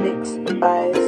mixed by